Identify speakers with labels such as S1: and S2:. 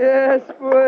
S1: Yes, boy.